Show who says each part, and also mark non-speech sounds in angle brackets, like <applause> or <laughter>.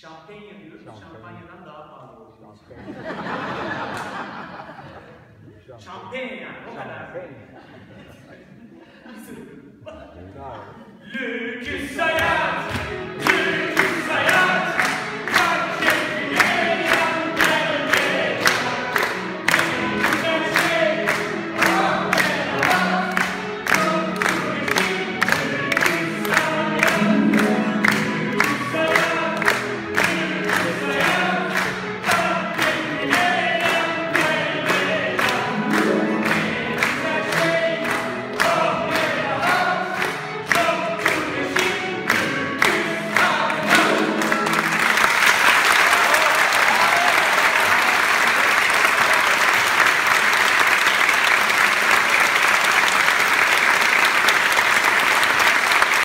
Speaker 1: Şampanya diyoruz Şampanyadan daha pahalı oluyor.
Speaker 2: Şampanya. <laughs>
Speaker 1: Şampanya yani o kadar.
Speaker 2: Şampanya.
Speaker 1: Lüküs hayat